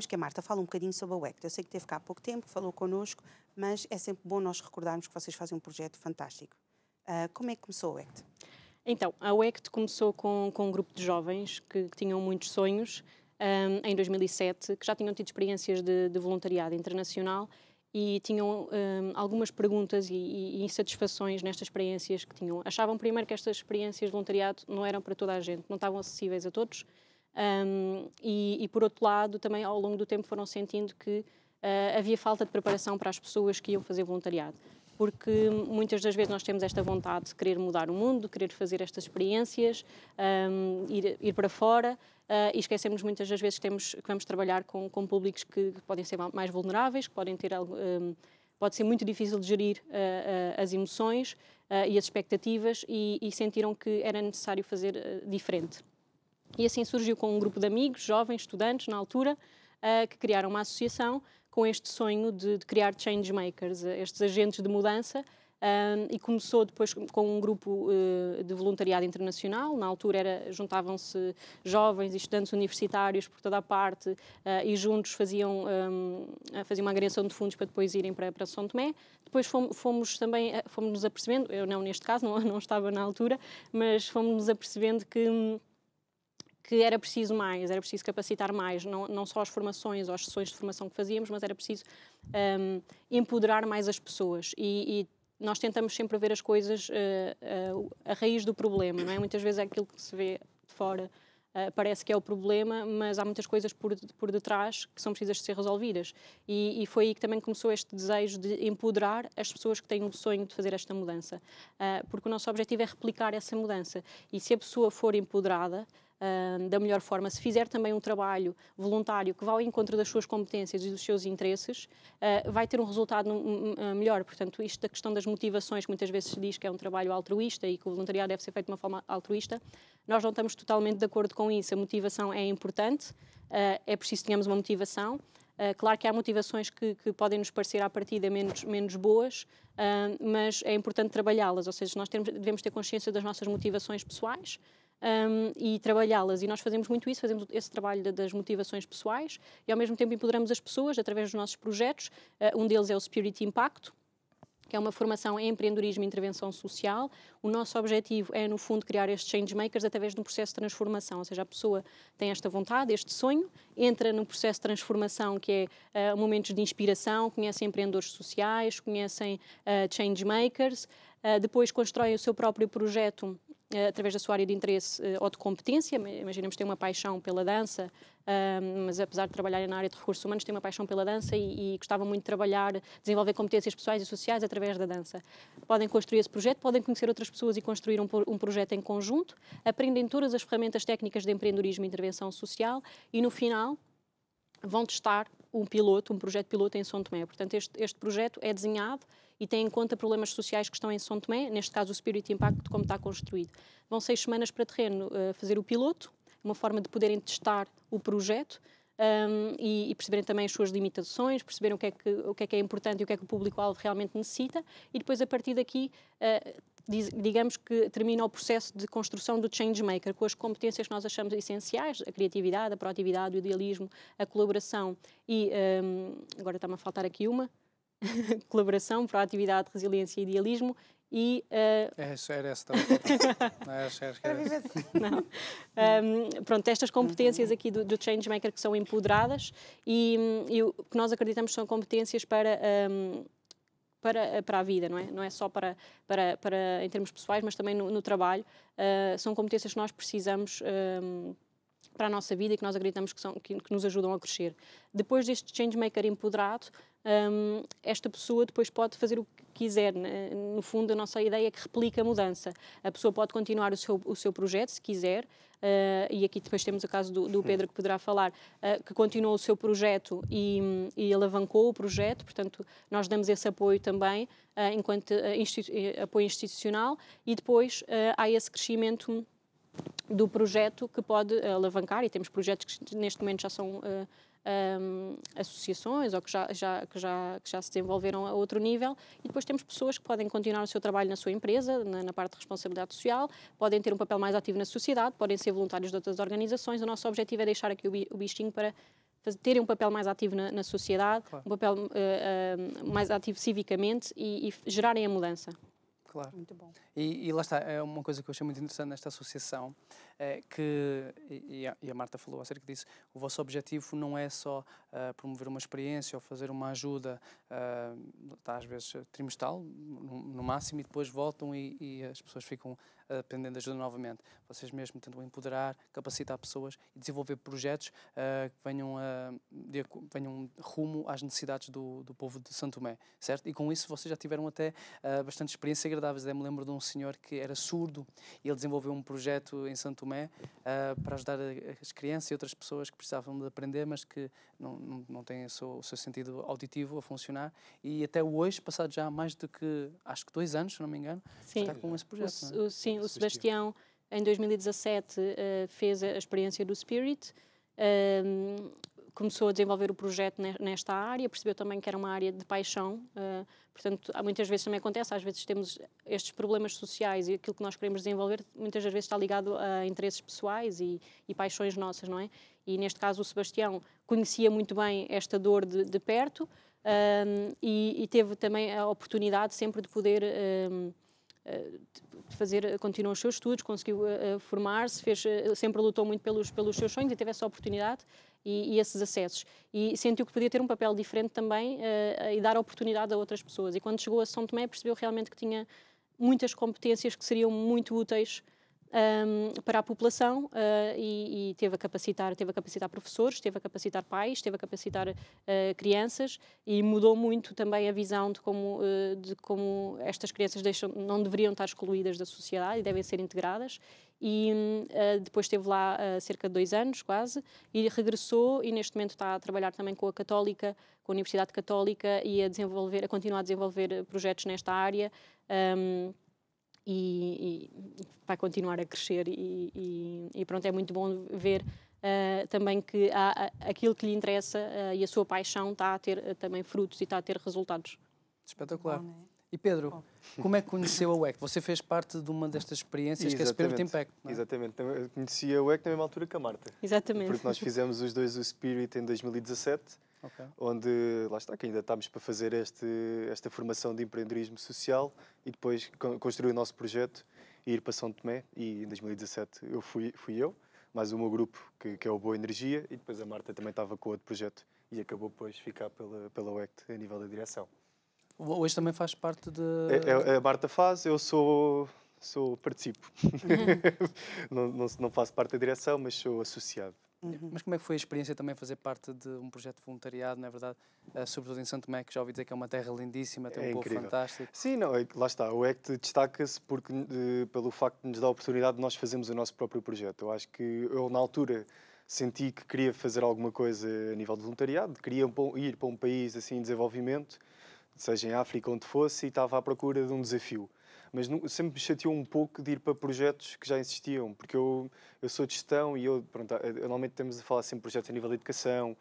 queremos que a Marta fale um bocadinho sobre a WECT. Eu sei que teve cá há pouco tempo, falou connosco, mas é sempre bom nós recordarmos que vocês fazem um projeto fantástico. Uh, como é que começou a WECT? Então, a WECT começou com, com um grupo de jovens que, que tinham muitos sonhos um, em 2007, que já tinham tido experiências de, de voluntariado internacional e tinham um, algumas perguntas e, e, insatisfações nestas experiências que tinham. Achavam primeiro que estas experiências de voluntariado não eram para toda a gente, não estavam acessíveis a todos. Um, e, e, por outro lado, também ao longo do tempo foram sentindo que uh, havia falta de preparação para as pessoas que iam fazer voluntariado porque muitas das vezes nós temos esta vontade de querer mudar o mundo, de querer fazer estas experiências, um, ir, ir, para fora, uh, e esquecemos muitas das vezes que, temos, que vamos trabalhar com, com públicos que, que, podem ser mais vulneráveis, que podem ter um, pode ser muito difícil de gerir uh, uh, as emoções e as expectativas e, e, sentiram que era necessário fazer diferente. E assim surgiu com um grupo de amigos, jovens, estudantes, na altura, que criaram uma associação com este sonho de, de criar change makers, estes agentes de mudança, um, e começou depois com um grupo uh, de voluntariado internacional. Na altura juntavam-se jovens e estudantes universitários por toda a parte uh, e juntos faziam, um, faziam uma agregação de fundos para depois irem para, para São Tomé. Depois fomos, fomos também eh, fomos nos apercebendo, eu não neste caso, não, não estava na altura, mas fomos nos apercebendo que hum, que era preciso mais, era preciso capacitar mais, não, não só as formações ou as sessões de formação que fazíamos, mas era preciso um, empoderar mais as pessoas. E, e, nós tentamos sempre ver as coisas uh, uh, a raiz do problema, não é? Muitas vezes é aquilo que se vê de fora Uh, parece que é o problema, mas há muitas coisas por, por detrás que são precisas de ser resolvidas. E, e, foi aí que também começou este desejo de empoderar as pessoas que têm o sonho de fazer esta mudança. Porque o nosso objetivo é replicar essa mudança. E se a pessoa for empoderada, da melhor forma, se fizer também um trabalho voluntário que vá ao encontro das suas competências e dos seus interesses, uh, vai ter um resultado melhor. Portanto, isto da questão das motivações, que muitas vezes se diz que é um trabalho altruísta e que o voluntariado deve ser feito de uma forma altruísta, nós não estamos totalmente de acordo com isso. A motivação é importante, uh, é preciso que tenhamos uma motivação. Claro que há motivações que, que, podem nos parecer à partida menos, menos boas, mas é importante trabalhá-las, ou seja, nós temos, devemos ter consciência das nossas motivações pessoais, um, e trabalhá-las. E nós fazemos muito isso, fazemos esse trabalho de, das motivações pessoais e ao mesmo tempo empoderamos as pessoas através dos nossos projetos. Uh, um deles é o Spirit Impacto, que é uma formação em empreendedorismo e intervenção social. O nosso objetivo é, no fundo, criar estes change makers através de um processo de transformação, ou seja, a pessoa tem esta vontade, este sonho, entra num processo de transformação que é uh, momentos de inspiração, conhecem empreendedores sociais, conhecem uh, change makers, uh, depois constroem o seu próprio projeto através da sua área de interesse eh, ou de competência. Imaginemos ter uma paixão pela dança, mas apesar de trabalhar na área de recursos humanos, tem uma paixão pela dança e, e gostava muito de trabalhar, desenvolver competências pessoais e sociais através da dança. Podem construir esse projeto, podem conhecer outras pessoas e construir um, um projeto em conjunto, aprendem todas as ferramentas técnicas de empreendedorismo e intervenção social e, no final, vão testar um piloto, um projeto piloto em São Tomé. Portanto, este, este projeto é desenhado e tem em conta problemas sociais que estão em São Tomé, neste caso o Spirit Impact, como está construído. Vão seis semanas para terreno uh, fazer o piloto, uma forma de poderem testar o projeto, um, e, e, perceberem também as suas limitações, perceberem o que, é que, o que é que é importante e o que é que o público-alvo realmente necessita, e depois, a partir daqui, uh, digamos que termina o processo de construção do change maker com as competências que nós achamos essenciais, a criatividade, a proatividade, o idealismo, a colaboração e, um, agora está-me a faltar aqui uma, colaboração, proatividade, resiliência e idealismo e uh... é, era essa também não, é, acho, acho que era não. Um, pronto estas competências aqui do, do changemaker que são empoderadas e, e, o que nós acreditamos são competências para um, para, para a vida, não é? Não é só para, para, para em termos pessoais, mas também no, no trabalho. Uh, são competências que nós precisamos um, para a nossa vida e que nós acreditamos que, são, que, que nos ajudam a crescer. Depois deste changemaker empoderado, um, esta pessoa depois pode fazer o que quiser. Né? No fundo, a nossa ideia é que replica a mudança. A pessoa pode continuar o seu, o seu projeto, se quiser, uh, e aqui depois temos o caso do, do Pedro que poderá falar, uh, que continuou o seu projeto e, e, alavancou o projeto, portanto, nós damos esse apoio também, uh, enquanto institu apoio institucional, e depois há esse crescimento do projeto que pode alavancar, e temos projetos que neste momento já são um, associações ou que já, já, que, já, que já se desenvolveram a outro nível, e depois temos pessoas que podem continuar o seu trabalho na sua empresa, na, na parte de responsabilidade social, podem ter um papel mais ativo na sociedade, podem ser voluntários de outras organizações. O nosso objetivo é deixar aqui o, bichinho para terem um papel mais ativo na, na sociedade, claro. um papel uh, uh, mais ativo civicamente e, e gerarem a mudança. Claro. Muito bom. E, e, lá está, é uma coisa que eu achei muito interessante nesta associação, é que, e a, e a Marta falou acerca disso, o vosso objetivo não é só uh, promover uma experiência ou fazer uma ajuda, uh, está às vezes trimestral, no, no, máximo, e depois voltam e, e as pessoas ficam dependendo de ajuda novamente. Vocês mesmo tentam empoderar, capacitar pessoas e desenvolver projetos uh, que venham, de, venham rumo às necessidades do, do povo de Santo Tomé, certo? E com isso vocês já tiveram até uh, bastante experiências agradáveis. Eu me lembro de um senhor que era surdo e ele desenvolveu um projeto em Santo Tomé para ajudar as crianças e outras pessoas que precisavam de aprender, mas que não, não, não têm o seu, o seu sentido auditivo a funcionar. E até hoje, passado já mais do que, acho que dois anos, se não me engano, sim. está com esse projeto. O, é? sim, o Sebastião, em 2017, uh, eh, fez a experiência do Spirit. Uh, começou a desenvolver o projeto nesta área, percebeu também que era uma área de paixão, uh, portanto, muitas vezes também acontece, às vezes temos estes problemas sociais e aquilo que nós queremos desenvolver muitas vezes está ligado a interesses pessoais e, e paixões nossas, não é? E neste caso o Sebastião conhecia muito bem esta dor de, de perto um, e, e, teve também a oportunidade sempre de poder um, fazer, continuou os seus estudos, conseguiu uh, formar-se, fez, uh, sempre lutou muito pelos, pelos seus sonhos e teve essa oportunidade e, e esses acessos. E sentiu que podia ter um papel diferente também e dar oportunidade a outras pessoas. E quando chegou a São Tomé percebeu realmente que tinha muitas competências que seriam muito úteis um, para a população uh, e, e, teve a capacitar teve a capacitar professores teve a capacitar pais teve a capacitar uh, crianças e mudou muito também a visão de como uh, de como estas crianças deixam, não deveriam estar excluídas da sociedade e devem ser integradas. E depois esteve lá cerca de dois anos quase e regressou e neste momento está a trabalhar também com a Católica com a Universidade Católica e a desenvolver a continuar a desenvolver projetos nesta área um, e, e vai continuar a crescer e, e, e, pronto, é muito bom ver uh, também que há, aquilo que lhe interessa uh, e a sua paixão está a ter uh, também frutos e está a ter resultados. Espetacular. Bom, é? E Pedro, como é que conheceu a WEC? Você fez parte de uma destas experiências Exatamente. que é Spirit Impact. Não é? Exatamente. Eu conheci a WEC na mesma altura que a Marta. Exatamente. Porque nós fizemos os dois o Spirit em 2017 Okay. Onde, lá está, que ainda estamos para fazer este, esta formação de empreendedorismo social e depois construir o nosso projeto e ir para São Tomé. E em 2017 eu fui, fui eu, mais o meu grupo, que, que é o Boa Energia, e depois a Marta também estava com outro projeto e acabou depois ficar pela, pela UECT a nível da direção. Hoje também faz parte de. É, é, a Marta faz, eu sou, sou participo. Uhum. não, não, não faço parte da direção, mas sou associado. Uhum. Mas como é que foi a experiência também fazer parte de um projeto de voluntariado, não é verdade? Uh, sobretudo em Santo Tomé, que já ouvi dizer que é uma terra lindíssima, tem é um incrível. povo fantástico. Sim, não, é, lá está. O ECT destaca-se porque, uh, pelo facto de nos dar a oportunidade de nós fazermos o nosso próprio projeto. Eu acho que eu, na altura, senti que queria fazer alguma coisa a nível de voluntariado, queria ir para um país assim em desenvolvimento, seja em África, onde fosse, e estava à procura de um desafio mas sempre me chateou um pouco de ir para projetos que já existiam, porque eu, eu sou de gestão e eu, pronto, normalmente temos a falar sempre de projetos a nível de educação,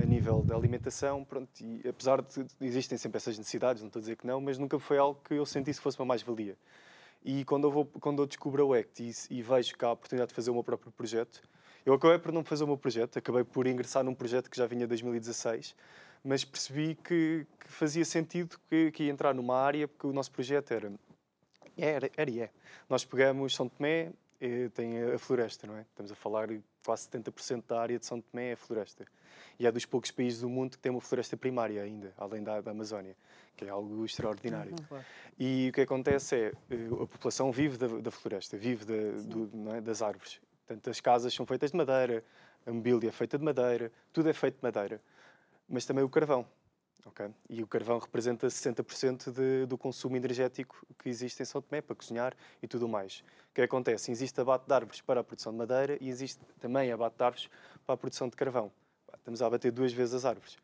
a nível de alimentação, pronto, e apesar de existem sempre essas necessidades, não estou a dizer que não, mas nunca foi algo que eu sentisse que fosse uma mais-valia. E quando eu, vou, quando eu descubro o ACT e, e vejo que há a oportunidade de fazer o meu próprio projeto, eu acabei por não fazer o meu projeto, acabei por ingressar num projeto que já vinha de 2016, mas percebi que, que fazia sentido que, que ia entrar numa área, porque o nosso projeto era era, era e é. Nós pegamos São Tomé, eh, tem a floresta, não é? Estamos a falar quase 70% da área de São Tomé é floresta. E é dos poucos países do mundo que tem uma floresta primária ainda, além da, da Amazónia, que é algo extraordinário. Uhum. E o que acontece é, eh, a população vive da, da floresta, vive da, do, é? das árvores. Portanto, as casas são feitas de madeira, a mobília é feita de madeira, tudo é feito de madeira. Mas também o carvão. E o carvão representa 60% de, do consumo energético que existe em São Tomé para cozinhar e tudo mais. O que acontece? Existe abate de árvores para a produção de madeira e existe também abate de árvores para a produção de carvão. Estamos a abater duas vezes as árvores.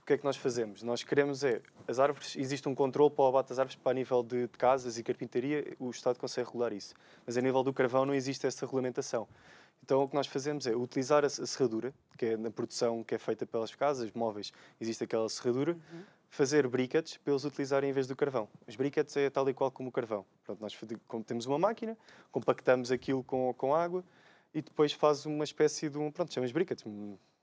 O que é que nós fazemos? Nós queremos é, as árvores, existe um controle para o abate das árvores para nível de, de casas e carpintaria, o Estado consegue regular isso. Mas a nível do carvão não existe essa regulamentação. Então o que nós fazemos é utilizar a, serradura, que é na produção que é feita pelas casas, móveis, existe aquela serradura, uhum. fazer briquetes para eles utilizarem em vez do carvão. Os briquetes é tal e qual como o carvão. Pronto, nós temos uma máquina, compactamos aquilo com, com água e depois faz uma espécie de um, pronto, chamamos briquetes,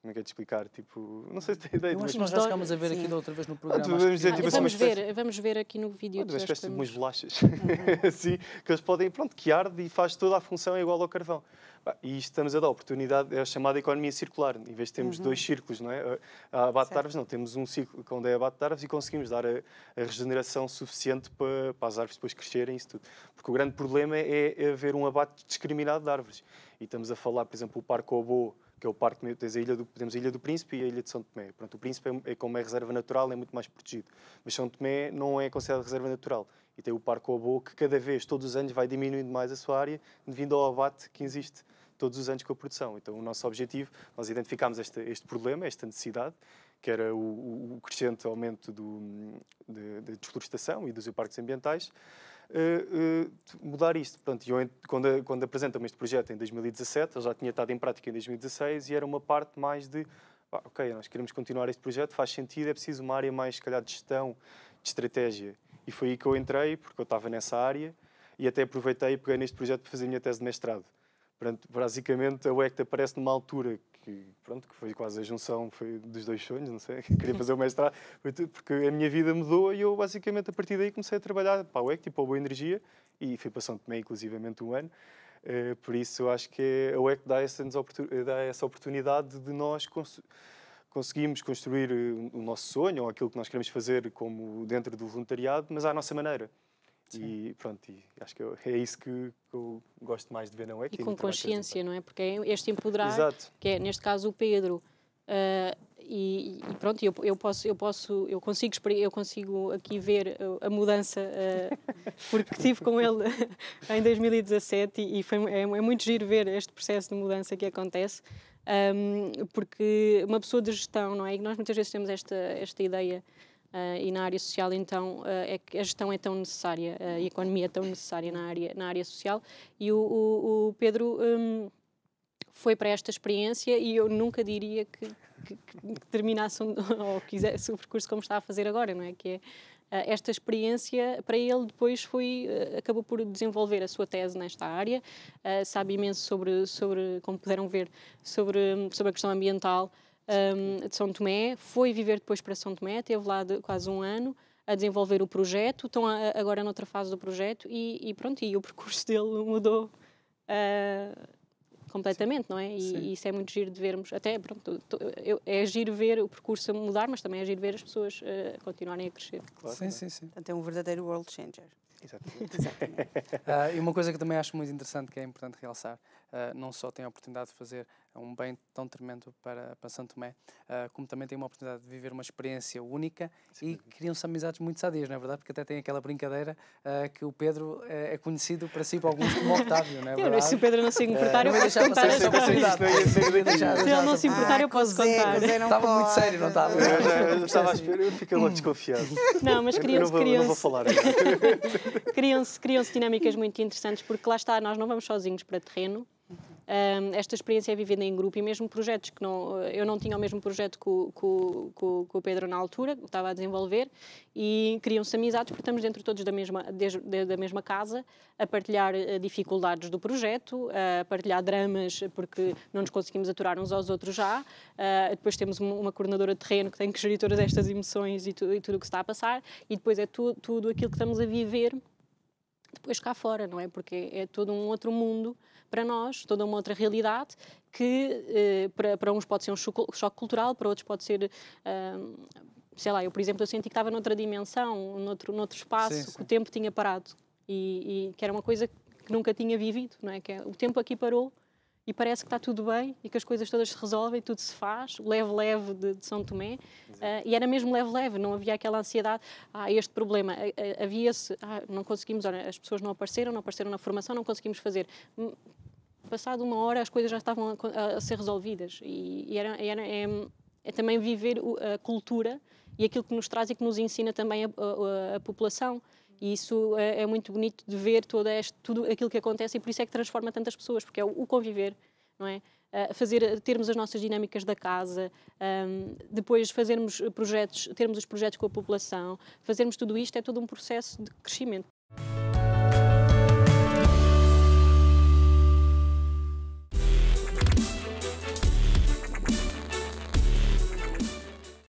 como é que é de explicar? Tipo, não sei se tem ideia. Eu acho que nós já chegámos a ver aqui da outra vez no programa. vamos, dizer, tipo, ah, vamos, ver, vamos ver aqui no vídeo. Uma espécie de umas bolachas, uhum. assim, que eles podem, pronto, que arde e faz toda a função igual ao carvão. E isto estamos a dar oportunidade, é a chamada economia circular. Em vez de termos uhum. dois círculos, não é? A abate de árvores, não, temos um ciclo onde é abate de árvores e conseguimos dar a, a regeneração suficiente para, para, as árvores depois crescerem isso tudo. Porque o grande problema é, é haver um abate discriminado de árvores. E estamos a falar, por exemplo, o Parque Obo, que é o parque, temos a Ilha do, temos a Ilha do Príncipe e a Ilha de São Tomé. Pronto, o Príncipe é, é, como é reserva natural, é muito mais protegido. Mas São Tomé não é considerado reserva natural. E tem o Parque Obo, que cada vez, todos os anos, vai diminuindo mais a sua área devido ao abate que existe todos os anos com a produção. Então, o nosso objetivo, nós identificámos este, este problema, esta necessidade, que era o, o crescente aumento do, de, de desflorestação e dos impactos ambientais, mudar isto. Portanto, eu, quando, quando apresentamos este projeto em 2017, ele já tinha estado em prática em 2016 e era uma parte mais de, ah, ok, nós queremos continuar este projeto, faz sentido, é preciso uma área mais, se calhar, de gestão, de estratégia. E foi aí que eu entrei, porque eu estava nessa área e até aproveitei e peguei neste projeto para fazer a minha tese de mestrado. Portanto, basicamente, a UECT aparece numa altura que, pronto, que foi quase a junção foi dos dois sonhos, não sei, queria fazer o mestrado, porque a minha vida mudou e eu, basicamente, a partir daí comecei a trabalhar para a UECT e para a Boa Energia e fui para São Tomé, inclusivamente, um ano. Uh, por isso, acho que a UECT dá essa, dá essa oportunidade de nós cons conseguirmos construir eh, o nosso sonho ou aquilo que nós queremos fazer como dentro do voluntariado, mas à nossa maneira. Sim. E pronto, e acho que é isso que, eu gosto mais de ver, não é? E com consciência, não é? Porque é este empoderar, Exato. que é neste caso o Pedro. Uh, e, e, pronto, eu, eu, posso, eu posso, eu consigo, eu consigo aqui ver a, a mudança, uh, porque estive com ele em 2017 e, e foi, é, é, muito giro ver este processo de mudança que acontece, um, porque uma pessoa de gestão, não é? E nós muitas vezes temos esta, esta ideia Uh, e na área social, então, uh, é que a gestão é tão necessária, uh, a economia é tão necessária na área, na área social. E o, o, o Pedro um, foi para esta experiência e eu nunca diria que, que, que terminasse um, ou quisesse o percurso como está a fazer agora, não é? Que é esta experiência para ele depois foi acabou por desenvolver a sua tese nesta área sabe imenso sobre sobre como puderam ver sobre sobre a questão ambiental um, de São Tomé, foi viver depois para São Tomé, teve lá de, quase um ano a desenvolver o projeto, estão a, agora noutra fase do projeto e, e, pronto, e o percurso dele mudou uh, completamente, Sim. não é? E, e, isso é muito giro de vermos, até pronto, eu, é giro ver o percurso a mudar, mas também é giro ver as pessoas uh, continuarem a crescer. Claro. Sim, sim, sim. Portanto, é um verdadeiro world changer. Exatamente. Exatamente. uh, e uma coisa que também acho muito interessante, que é importante realçar, não só tem a oportunidade de fazer um bem tão tremendo para, para São Tomé, uh, como também tem uma oportunidade de viver uma experiência única Sim. e criam-se amizades muito sadias, não é verdade? Porque até tem aquela brincadeira que o Pedro é conhecido para si, para alguns como Octávio, não é verdade? Eu, se o Pedro não se importar, eu posso contar oportunidade. Se ele não se importar, eu posso contar. Estava muito sério, não estava? Eu estava a esperar, eu fiquei logo desconfiado. Não, mas criam-se... Não vou falar criam-se criam dinâmicas muito interessantes, porque lá está, nós não vamos sozinhos para terreno. Um, esta experiência é vivida em grupo e mesmo projetos que não. Eu não tinha o mesmo projeto que o, o Pedro na altura, que estava a desenvolver, e criam-se amizades porque estamos dentro todos da mesma, de, da mesma casa, a partilhar eh, dificuldades do projeto, a partilhar dramas porque não nos conseguimos aturar uns aos outros já. Uh, depois temos uma, coordenadora de terreno que tem que gerir todas estas emoções e, tu, e tudo o que está a passar, e depois é tu, tudo aquilo que estamos a viver depois cá fora, não é? Porque é todo um outro mundo para nós, toda uma outra realidade que eh, para, para uns pode ser um choque, cultural, para outros pode ser. Uh, sei lá, eu, por exemplo, eu senti que estava noutra dimensão, noutro, noutro espaço, sim, sim. que o tempo tinha parado e, e, que era uma coisa que nunca tinha vivido, não é? Que é, o tempo aqui parou e parece que está tudo bem e que as coisas todas se resolvem, tudo se faz, leve-leve de, de, São Tomé. Uh, e era mesmo leve-leve, não havia aquela ansiedade, ah, este problema. Havia-se, ah, não conseguimos, olha, as pessoas não apareceram, não apareceram na formação, não conseguimos fazer. Hum, passado uma hora as coisas já estavam a, a ser resolvidas. E, e era, era é, é, também viver a cultura e aquilo que nos traz e que nos ensina também a, a, a população. E isso é, é, muito bonito de ver todo este, tudo aquilo que acontece e por isso é que transforma tantas pessoas, porque é o, o conviver, não é? Uh, fazer, termos as nossas dinâmicas da casa, um, depois fazermos projetos, termos os projetos com a população, fazermos tudo isto é todo um processo de crescimento.